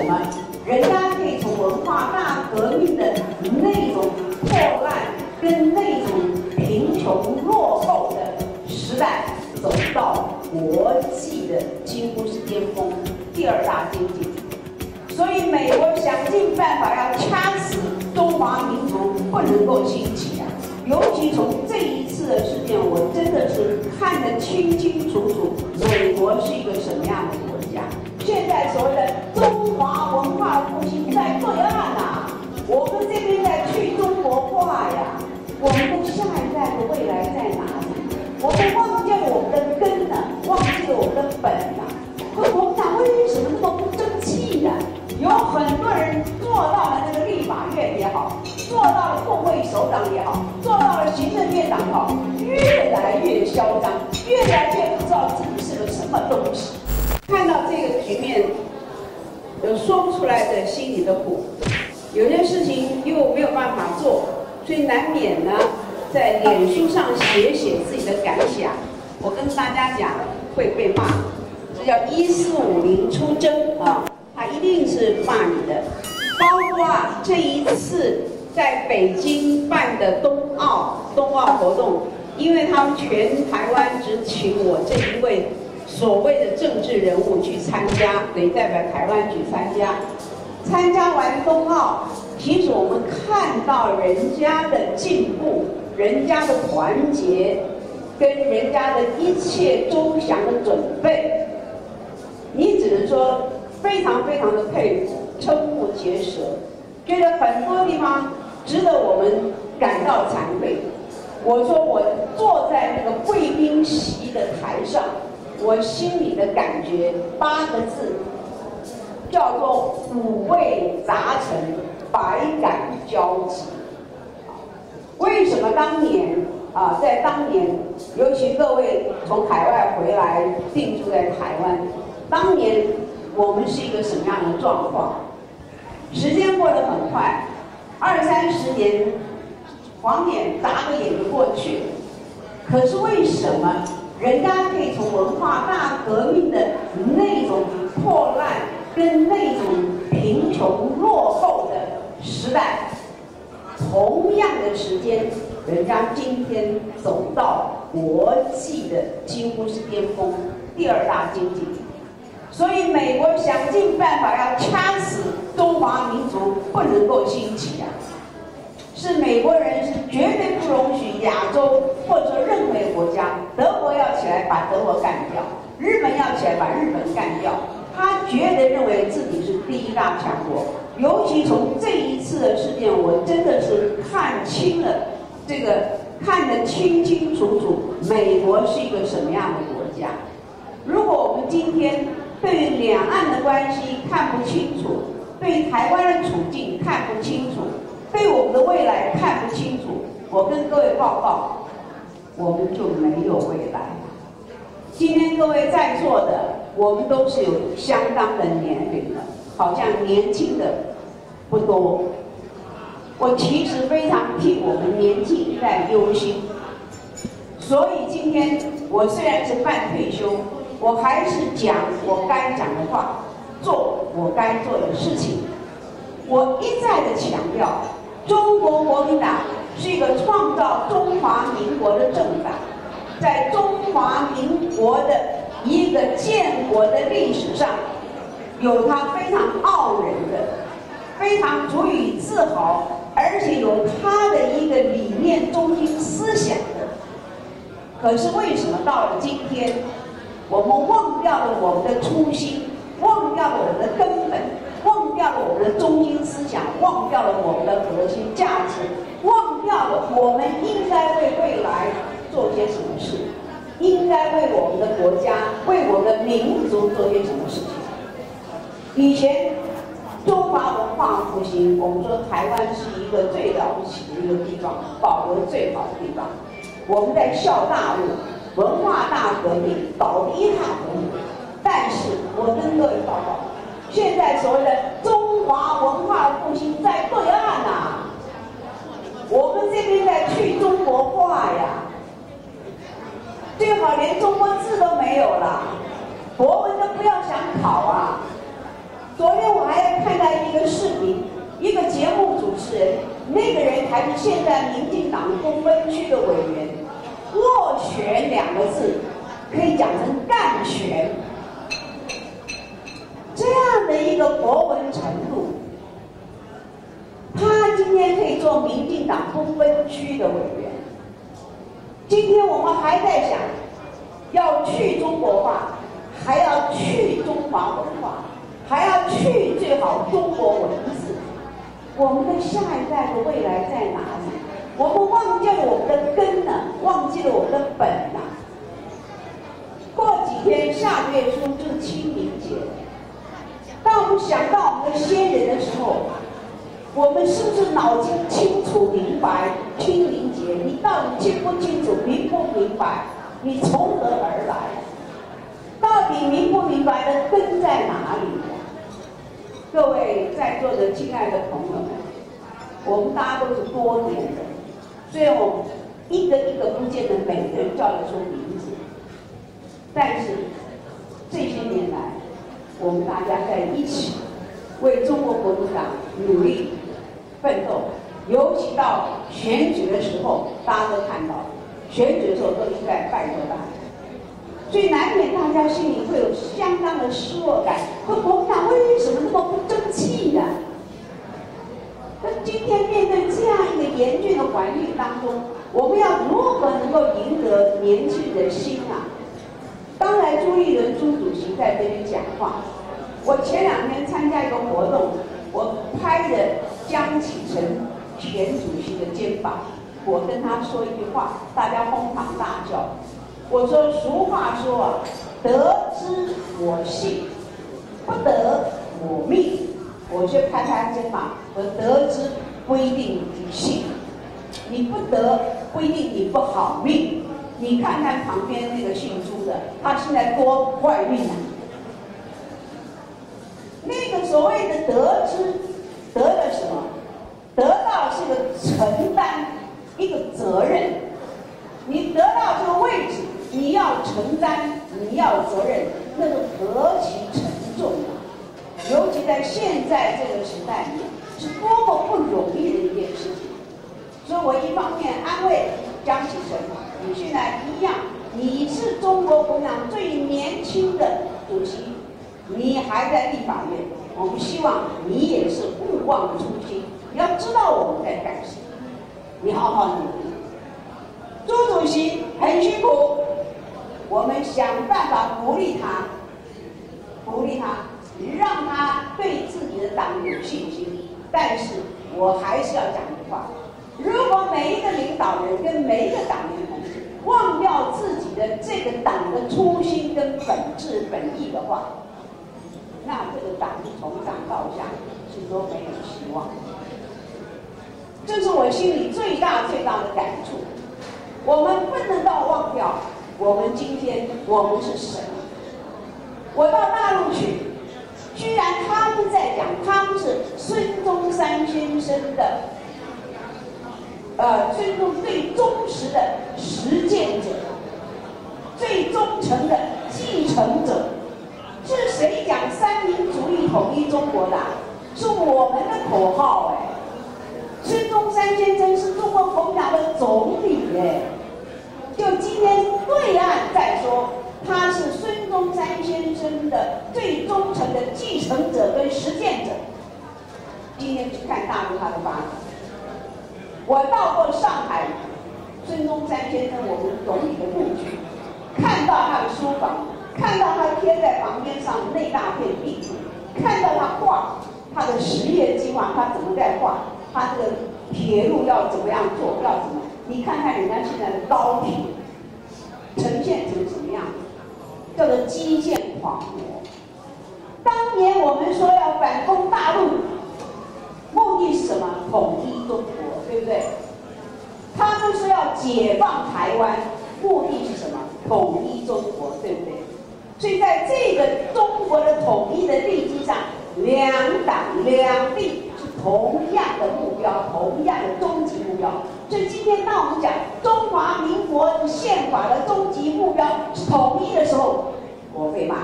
什么人家可以从文化大革命的那种破烂跟那种贫穷落后的时代，走到国际的几乎是巅峰，第二大经济。所以美国想尽办法要掐死中华民族，不能够兴起啊！尤其从这一次的事件，我真的是看得清清楚楚，美国是一个什么样的国家。现在所谓的中华文化复兴在对岸呐，我们这边在去中国化呀。我们的下一代的未来在哪里？我们忘掉我们的根呢，忘记了我们的本呐。共产党为什么那么不争气呢？有很多人做到了那个立法院也好，做到了部会首长也好，做到了行政院长也好，越来越嚣张，越来越不知道自己是个什么东西。看到这个局面，有说不出来的心里的苦，有些事情又没有办法做，所以难免呢，在脸书上写写自己的感想。我跟大家讲，会被骂，这叫一四五零出征啊。他一定是骂你的，包括这一次在北京办的冬奥冬奥活动，因为他们全台湾只请我这一位所谓的政治人物去参加，得代表台湾去参加。参加完冬奥，其实我们看到人家的进步，人家的团结，跟人家的一切周详的准备，你只能说。非常非常的佩服，瞠目结舌，觉得很多地方值得我们感到惭愧。我说我坐在那个贵宾席的台上，我心里的感觉八个字，叫做五味杂陈，百感交集。为什么当年啊，在当年，尤其各位从海外回来定住在台湾，当年。我们是一个什么样的状况？时间过得很快，二三十年，晃眼眨个眼就过去。可是为什么人家可以从文化大革命的那种破烂跟那种贫穷落后的时代，同样的时间，人家今天走到国际的几乎是巅峰，第二大经济体。所以美国想尽办法要掐死中华民族，不能够兴起啊！是美国人是绝对不容许亚洲或者任何一个国家，德国要起来把德国干掉，日本要起来把日本干掉，他绝对认为自己是第一大强国。尤其从这一次的事件，我真的是看清了这个，看得清清楚楚，美国是一个什么样的国家。如果我们今天，对于两岸的关系看不清楚，对台湾的处境看不清楚，对我们的未来看不清楚，我跟各位报告，我们就没有未来。今天各位在座的，我们都是有相当的年龄了，好像年轻的不多。我其实非常替我们年轻一代忧心，所以今天我虽然是半退休。我还是讲我该讲的话，做我该做的事情。我一再的强调，中国国民党是一个创造中华民国的政党，在中华民国的一个建国的历史上，有它非常傲人的、非常足以自豪，而且有它的一个理念中心思想的。可是为什么到了今天？我们忘掉了我们的初心，忘掉了我们的根本，忘掉了我们的中心思想，忘掉了我们的核心价值，我们应该为未来做些什么事，应该为我们的国家、为我们的民族做些什么事情。以前中华文化复兴，我们说台湾是一个最了不起的一个地方，保留最好的地方，我们在效大物。文化大革命搞得一塌糊涂，但是我跟各位报告，现在所谓的中华文化复兴在对岸呐，去中国话呀。最好连中国字都没有了。国文都不要想考啊。昨天我还看到一个视频一个节目主持人那个人才是现在民进党公分区的委员握拳两个字可以讲成干权这样的一个博文程度做民进党不分区的委员。今天我们还在想，要去中国化，还要去中华文化，还要去最好中国文字。我们的下一代的未来在哪里？我们忘记了我们的根呢？忘记了我们的本呢？过几天下个月初就是清明节，当我们想到我们的先人的时候。我们是不是脑筋清楚明白？清明节，你到底清不清楚、明不明白？你从何而来？到底明不明白的根在哪里？各位在座的亲爱的朋友们，我们大家都是多年人，虽然我们一个一个不见得每个人叫得出名字，但是这些年来，我们大家在一起为中国国民党努力。奋斗，尤其到选举的时候，大家都看到，选举的时候都应该拜托大家，所以难免大家心里会有相当的失落感。说国民党为什么那么不争气呢？那今天面对这样一个严峻的环境当中，我们要如何能够赢得年轻人的心啊？刚才朱立伦朱主席在这边讲话，我前两天参加一个活动，我拍的。江启臣前主席的肩膀，我跟他说一句话，大家哄堂大笑。我说俗话说啊，得之我幸，不得我命。我就拍拍肩膀，我得之不一定你幸，你不得不一定你不好命。你看看旁边那个姓朱的，他现在多坏命啊！那个所谓的得之。得了什么？得到是个承担，一个责任。你得到这个位置，你要承担，你要责任，那个何其沉重啊！尤其在现在这个时代里，是多么不容易的一件事情。所以我一方面安慰江启臣，你现在一样，你是中国共产党最年轻的主席，你还在立法院。我们希望你也是勿忘初心，你要知道我们在干什么，你好好努力。朱主席很辛苦，我们想办法鼓励他，鼓励他，让他对自己的党有信心。但是我还是要讲一句话：如果每一个领导人跟每一个党员同志忘掉自己的这个党的初心跟本质本意的话，那这个党从上到下是都没有希望，这是我心里最大最大的感触。我们不能够忘掉，我们今天我们是谁？我到大陆去，居然他们在讲，他们是孙中山先生的，呃，孙中最忠实的实践者，最忠诚的继承者。是谁讲三民主义统一中国的？是我们的口号哎！孙中山先生是中国共产党的总理哎！就今天对岸在说他是孙中山先生的最忠诚的继承者跟实践者。今天去看大陆他的发展，我到过上海，孙中山先生我们总理的故居，看到他的书房。看到他贴在房间上那大片地图，看到他画他的实业计划，他怎么在画？他这个铁路要怎么样做？要怎么？你看看人家现在的高铁，呈现成什么样子？叫做基建狂魔。当年我们说要反攻大陆，目的是什么？统一中国，对不对？他们说要解放台湾，目的是什么？统一中国，对不对？所以在这个中国的统一的地基上，两党两地同样的目标，同样的终极目标。所以今天当我们讲中华民国宪法的终极目标是统一的时候，我被骂。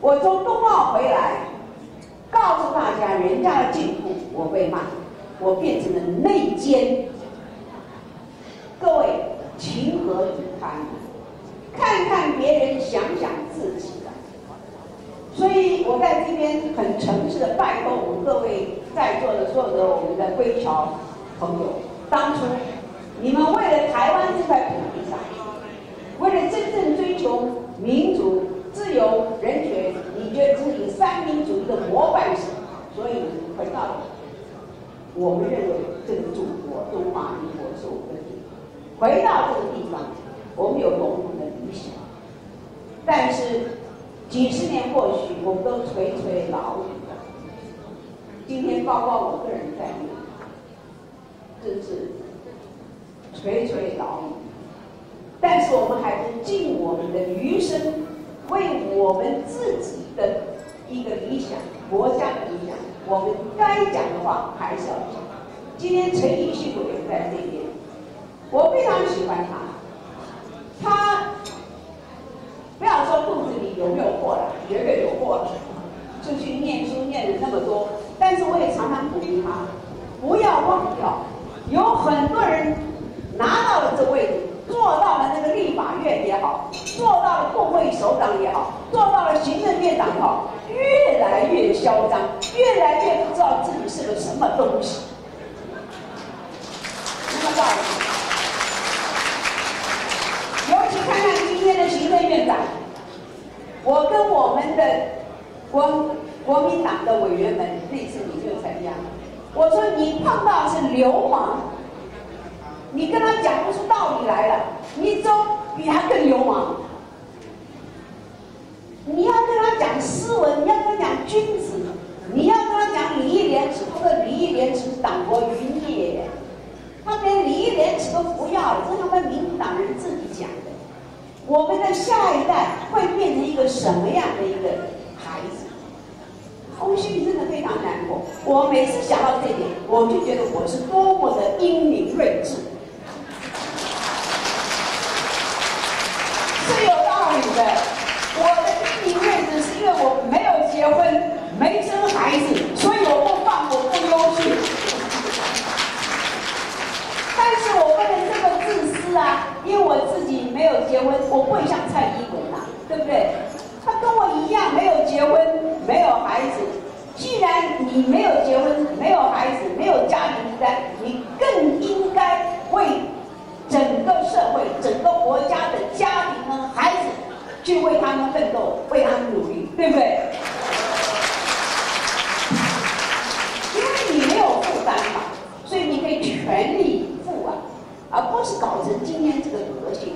我从冬奥回来，告诉大家人家的进步，我被骂。我变成了内奸。各位情何以堪？看看别人，想想自己。所以我在这边很诚挚的拜托我们各位在座的所有的我们的归侨朋友，当初你们为了台湾这块土地上，为了真正追求民主、自由、人权，你觉得自己三民主义的模范生，所以回到了我们认为这个祖国中华民国是我们的。回到这个地方，我们有共同的理想，但是几十年过去，我们都垂垂老矣了。今天包括我个人在内，真是垂垂老矣。但是我们还是尽我们的余生，为我们自己的一个理想、国家的理想，我们该讲的话还是要讲。今天陈奕迅委员在这边。我非常喜欢，他不要说肚子里有没有过了，绝对有过了，就去念书念了那么多。但是我也常常鼓励他，不要忘掉，有很多人拿到了这个位置，做到了那个立法院也好，做到了工会首长也好，做到了行政院长也好，越来？越嚣张，越来？越不知道自己是个什么东西。那么道理。看看今天的行政院长，我跟我们的国国民党的委员们那次你就参加，我说你碰到是流氓，你跟他讲不出道理来了，你走比他更流氓。你要跟他讲斯文，你要跟他讲君子，你要跟他讲礼义廉耻，他说礼义廉耻党国云也，他连礼义廉耻都不要了，这他妈民主党人自己讲。我们的下一代会变成一个什么样的一个孩子？我心里真的非常难过。我每次想到这点，我就觉得我是多么的英明睿智。是有道理的。我的英明睿智是因为我没有结婚，没生孩子，所以我不放，我不优秀。但是我不能这么自私啊，因为我自己。没有结婚，我不会像蔡英文呐，对不对？他跟我一样没有结婚，没有孩子。既然你没有结婚，没有孩子，没有家庭负担，你更应该为整个社会、整个国家的家庭和孩子去为他们奋斗，为他们努力，对不对？因为你没有负担嘛，所以你可以全力以赴啊，而不是搞成今天这个德行。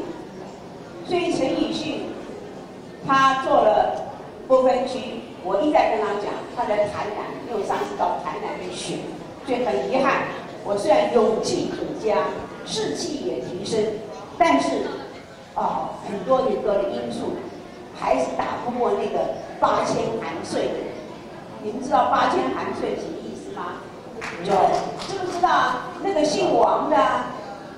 所以陈奕迅，他做了不分区，我一再跟他讲，他在台南，因为上次到台南去选，所以很遗憾。我虽然勇气可嘉，士气也提升，但是啊，很多很多的因素，还是打不过那个八千寒岁的人。你们知道八千寒税什么意思吗？就，知不知道？那个姓王的。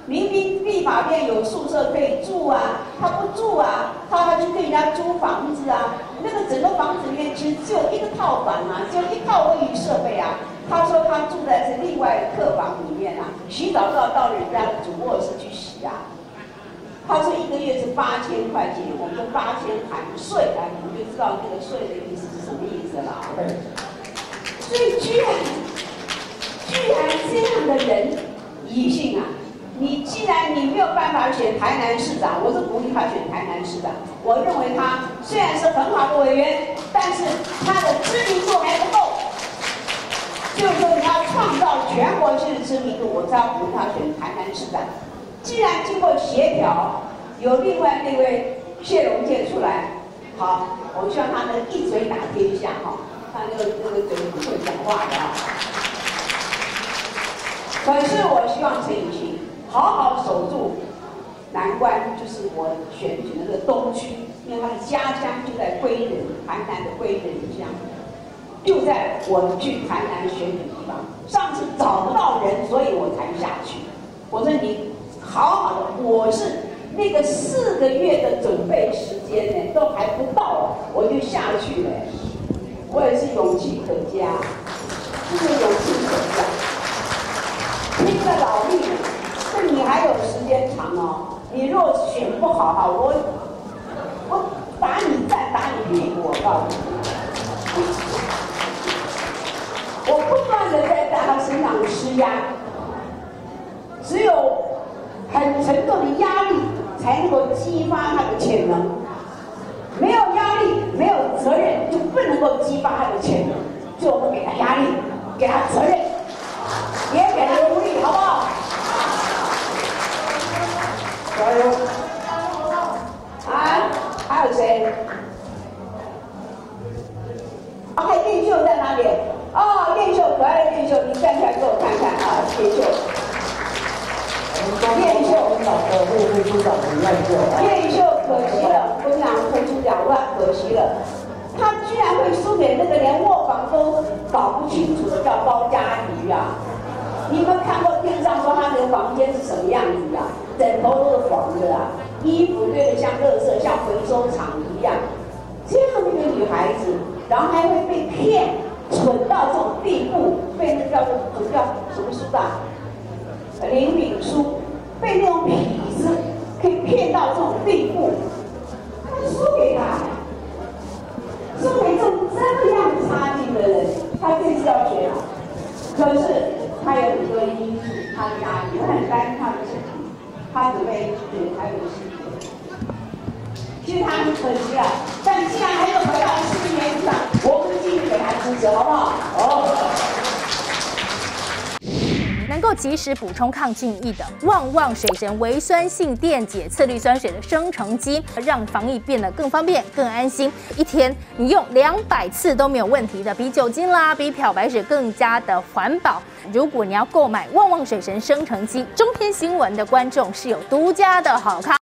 明明立法院有宿舍可以住啊，他不住啊，他还去跟人家租房子啊。那个整个房子里面其实只有一个套房啊，只有一套卫浴设备啊。他说他住在是另外客房里面啊，洗澡都要到人家主卧室去。他说一个月是八千块钱，我们八千含税啊，你们就知道那个税的意思是什么意思了。所以居然居然这样的人，异性啊！你既然你没有办法选台南市长，我是鼓励他选台南市长。我认为他虽然是很好的委员，但是他的知名度还不够。就是说你要创造全国性的知名度，我才要鼓励他选台南市长。既然经过协调，有另外那位谢龙介出来，好，我希望他能一嘴打天下哈，他那个那个嘴不会讲话的啊。可是我希望陈以迅。好好守住南关，就是我选举的那个东区，因为他的家乡就在归仁，台南的归仁乡，就在我去台南选举的地方。上次找不到人，所以我才下去。我说你好好的，我是那个四个月的准备时间呢，都还不到，我就下去了。我也是勇气可嘉，真的勇气可嘉。拼了老命，这你还有时间长哦。你若选不好哈，我我打你再打你屁股，我告诉你，我不断的在在他身上施压，只有很沉重的压力才能够激发他的潜能，没有压力，没有责任，就不能够激发他的潜能，就我们给他压力，给他责任。老的会会出长很乱秀。燕秀，可惜了，姑娘会出两万，可惜了。他居然会输给那个连卧房都搞不清楚的叫高佳瑜啊！你们看过电视上说他的房间是什么样子啊？枕头都是黄的啊，衣服堆得像垃圾，像回收厂一样。这样的一个女孩子，然后还会被骗，蠢到这种地步，被那叫做叫什么书啊？林敏书，被那种痞骗到这种地步，他就输给他，输给这种这样差劲的人，他这次要学好，可是。他有很多因素，他的压力，他很担心他的身体，他准备对，还有事情。其实他很可惜啊，但既然还有回到四年以上，我们继续给他支持，好不？好。能够及时补充抗菌益的旺旺水神维酸性电解次氯酸水的生成机，让防疫变得更方便、更安心。一天你用两百次都没有问题的，比酒精啦、比漂白水更加的环保。如果你要购买旺旺水神生成机，中天新闻的观众是有独家的好康。